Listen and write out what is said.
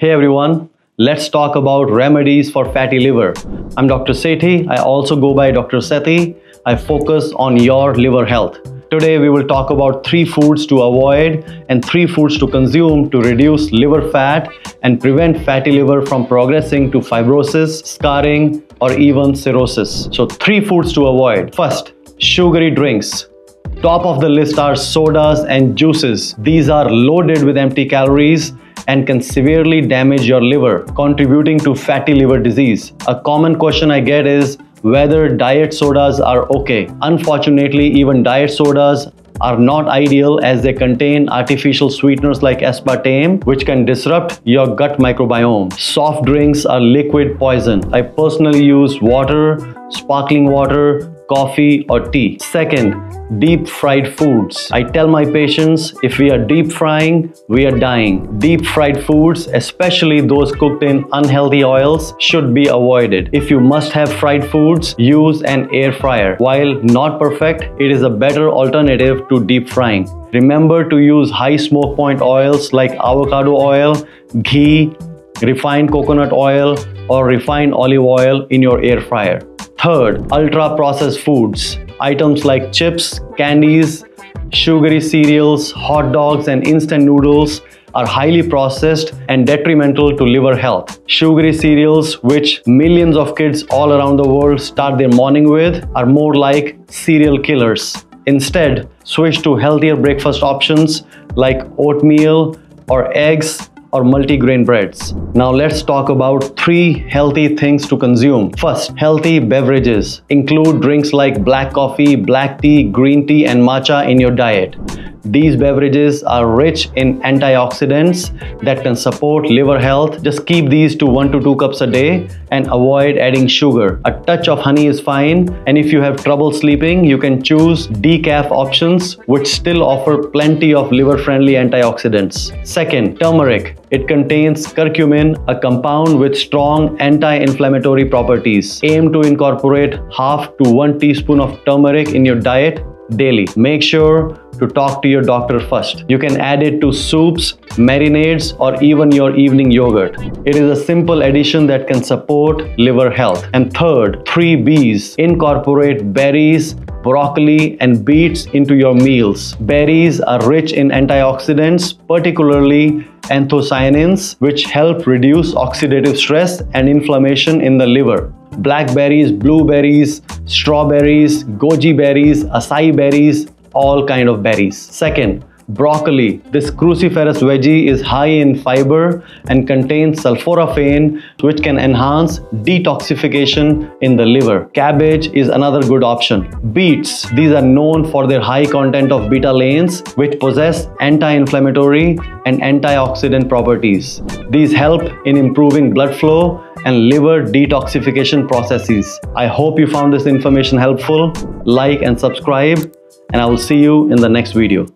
Hey everyone, let's talk about remedies for fatty liver. I'm Dr. Sethi. I also go by Dr. Sethi. I focus on your liver health. Today we will talk about three foods to avoid and three foods to consume to reduce liver fat and prevent fatty liver from progressing to fibrosis, scarring, or even cirrhosis. So three foods to avoid. First, sugary drinks. Top of the list are sodas and juices. These are loaded with empty calories and can severely damage your liver, contributing to fatty liver disease. A common question I get is whether diet sodas are okay. Unfortunately, even diet sodas are not ideal as they contain artificial sweeteners like aspartame which can disrupt your gut microbiome. Soft drinks are liquid poison. I personally use water, sparkling water, coffee or tea. Second, deep fried foods. I tell my patients if we are deep frying, we are dying. Deep fried foods, especially those cooked in unhealthy oils, should be avoided. If you must have fried foods, use an air fryer. While not perfect, it is a better alternative to deep frying. Remember to use high smoke point oils like avocado oil, ghee, refined coconut oil, or refined olive oil in your air fryer. Third, ultra processed foods. Items like chips, candies, sugary cereals, hot dogs, and instant noodles are highly processed and detrimental to liver health. Sugary cereals, which millions of kids all around the world start their morning with, are more like cereal killers. Instead, switch to healthier breakfast options like oatmeal or eggs or multigrain breads. Now let's talk about three healthy things to consume. First, healthy beverages. Include drinks like black coffee, black tea, green tea and matcha in your diet. These beverages are rich in antioxidants that can support liver health. Just keep these to 1 to 2 cups a day and avoid adding sugar. A touch of honey is fine and if you have trouble sleeping, you can choose decaf options which still offer plenty of liver-friendly antioxidants. Second, turmeric. It contains curcumin, a compound with strong anti-inflammatory properties. Aim to incorporate half to 1 teaspoon of turmeric in your diet daily. Make sure to talk to your doctor first. You can add it to soups, marinades, or even your evening yogurt. It is a simple addition that can support liver health. And third, three B's. Incorporate berries, broccoli, and beets into your meals. Berries are rich in antioxidants, particularly anthocyanins, which help reduce oxidative stress and inflammation in the liver blackberries, blueberries, strawberries, goji berries, acai berries, all kind of berries. Second, broccoli. This cruciferous veggie is high in fiber and contains sulforaphane which can enhance detoxification in the liver. Cabbage is another good option. Beets. These are known for their high content of betalains which possess anti-inflammatory and antioxidant properties. These help in improving blood flow and liver detoxification processes. I hope you found this information helpful. Like and subscribe and I will see you in the next video.